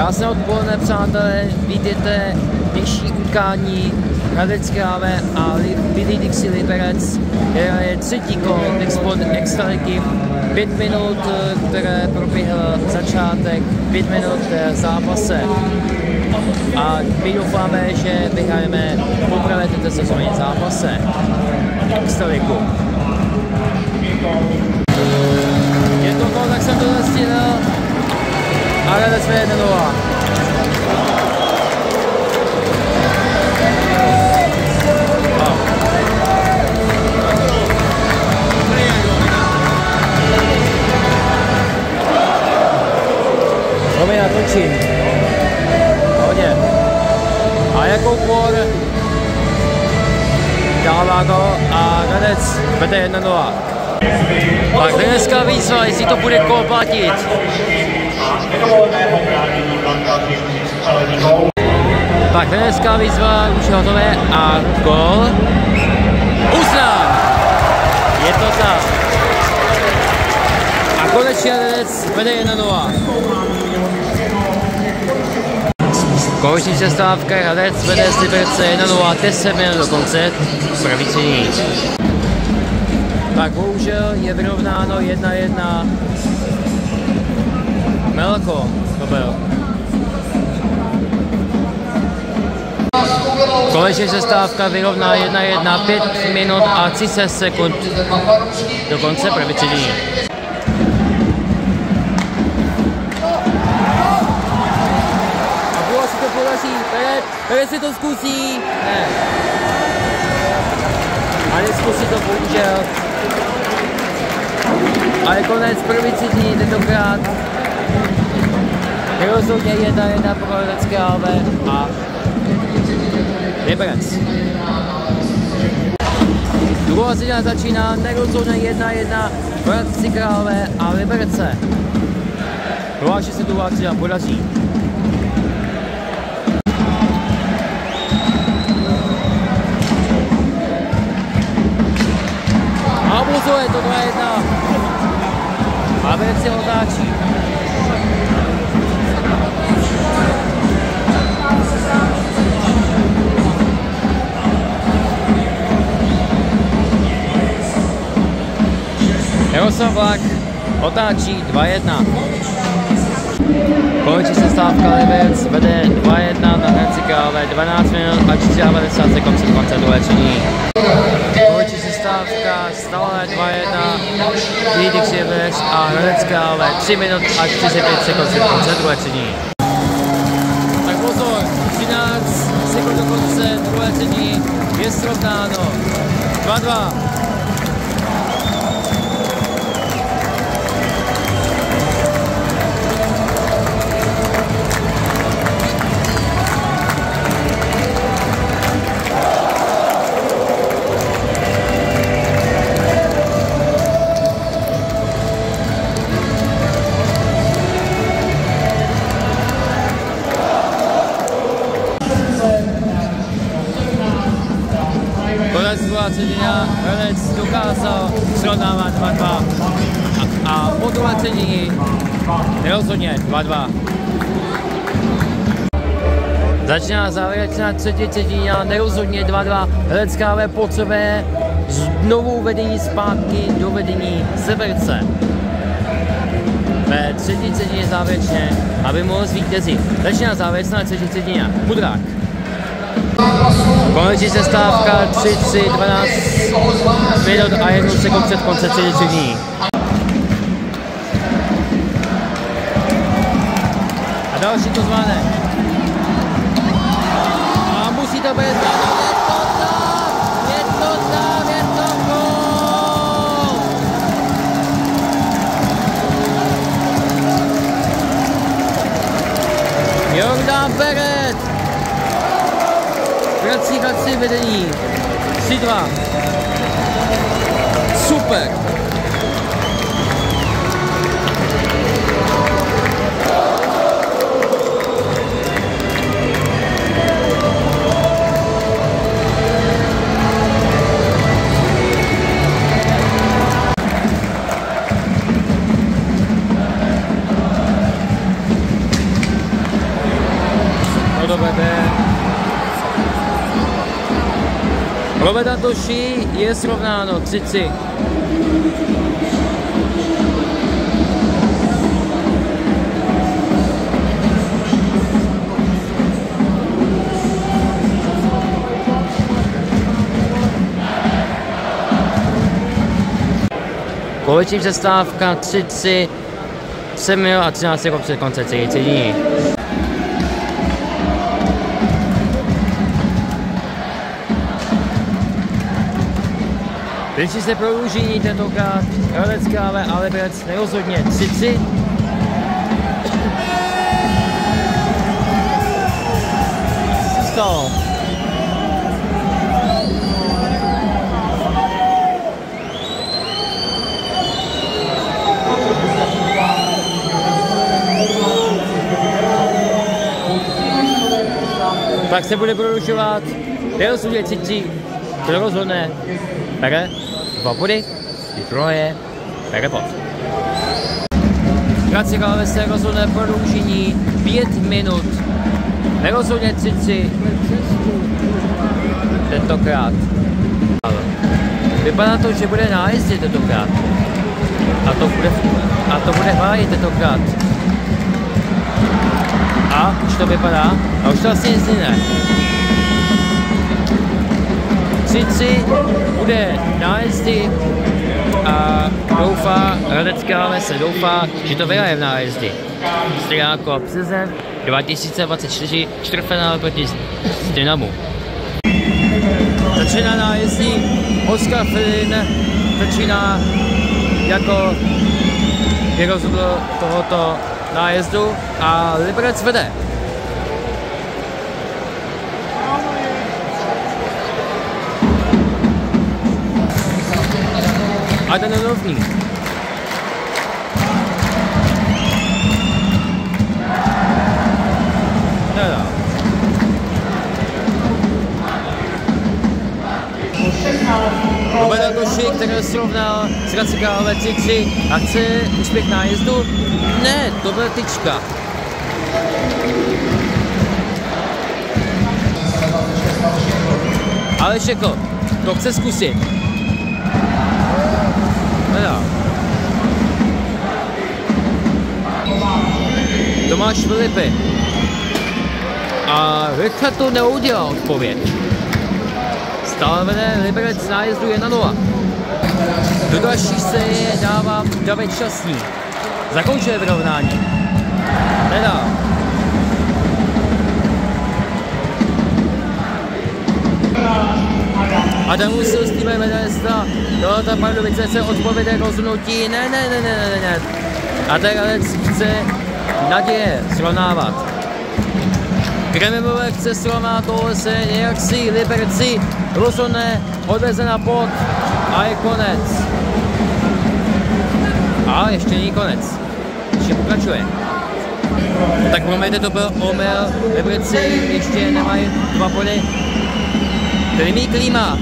Krásné odpoledne, přátelé, vítejte dnešní utkání Hradec Kráve a Billy Dixie Liberec, které je třetí kolo Export Extraligy. Pět minut, které proběhl začátek, pět minut zápase. A my doufáme, že vyhrajeme poprvé této sezóně zápase Extraligu. Je to to, tak jsem to zastihl své 1 0. Tomi natočím. Hodně. A jako por dává to a Hradec vede 1-0. Tak dneska výzva, jestli to bude kolo platit. Tak dneska výzva už je hotové a gol. Uznán! Je to tak. A konečně Hradec vede 1-0. Konečný přestávka Hradec vede z Liberce 1-0 10 minut do konce třetí. Tak bohužel je vyrovnáno 1-1 Melko to byl. Konečně stávka vyrovná 1-1, 5 minut a 30 sekund do konce první třetiny. A si to podaří, Peret, si to zkusí, ne. A neskusí to bohužel. Ale konec první třetiny tentokrát Rozhodně jedna jedna pro Hradecké Alve a Liberec. Druhá třetina začíná nerozhodně jedna jedna Hradci Králové a Liberce. Druhá se druhá třetina podaří. A to 2-1. A Liberec se otáčí. Jaroslav Vlak otáčí 2-1. Končí se stávka Liberec, vede 2-1 na Hradci Králové, 12 minut a 50 sekund před konce druhé třetí. Končí se stávka, stále 2-1, Lídix Liberec a Hradec Králové, 3 minut a 45 sekund před konce druhé třetí. Tak pozor, 13 sekund do konce druhé je srovnáno. 2-2. Cetina Hradec dokázal srovnávat 2-2 a, a po druhé třetině rozhodně 2-2. Začíná závěrečná třetí třetina, nerozhodně 2-2. Hradecká ve potřebuje znovu vedení zpátky do vedení Severce. Ve třetí třetině závěrečně, aby mohl zvítězit. Začíná závěrečná třetí třetina. Budrák. Konečí se stávka 3-3, 12 minut a 1 sekund před koncem třetí dní. A další to zvládne. A musí to být vedení. 3-2. Super. Robert Antoši je srovnáno 3-3. Koleční přestávka 3-3, 7 a 13 sekund před koncem třetí Když se prodloužení tentokrát Hradecká, ale Alebrec nerozhodně. 3-3. Stalo. Pak se bude prodlužovat, nerozhodně 3 kdo rozhodne, bere dva body, ty troje, bere bod. Hradci Králové se rozhodne prodloužení 5 minut, nerozhodně 3 tentokrát. Vypadá to, že bude nájezdě tentokrát. A to bude, a to bude hájit tentokrát. A už to vypadá? A už to vlastně nic ne. 3-3 bude nájezdy a doufá, Hradecká se doufá, že to vyhraje v nájezdy. Stryáko Plzeň 2024 čtvrtfinále proti Dynamu. Začíná nájezdí Oskar Filin, začíná jako je rozhodl tohoto nájezdu a Liberec vede. A ten rovný. Teda. Robert Antoši, který srovnal s Racikálové 3-3 a chce úspěch nájezdu? Ne, to byla tyčka. Ale Šeko, to chce zkusit. Nedá. Tomáš Filipy. A Richard to neudělal odpověď. Stále vede Liberec nájezdu 1-0. Do další série dává David Šasní. Zakončuje vyrovnání. Nedá. Adam musel s tím medalista do ta Pardubice se odpovede rozhodnutí. Ne, ne, ne, ne, ne, ne. A Teralec chce naděje srovnávat. Kremivové chce srovnat nějak si Liberci rozhodne, odveze na pod a je konec. A ještě není konec. Ještě pokračuje. Tak promiňte, to byl omyl. Liberci ještě nemají dva body. Krymí klíma.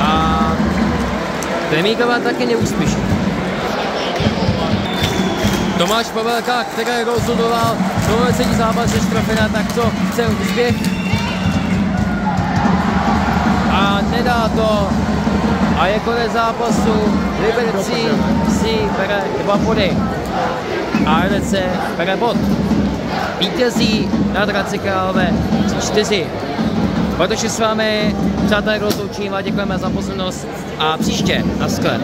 A Kremíková taky neúspěšný. Tomáš Pavelka, který rozhodoval celý zápas ze Štrofina, tak co chce úspěch. A nedá to. A je konec zápasu. Liberci si bere dva body. A RDC bere bod. Vítězí nad Hradci Králové 4. Protože s vámi, přátelé, rozloučím a děkujeme za pozornost a příště. Naschle.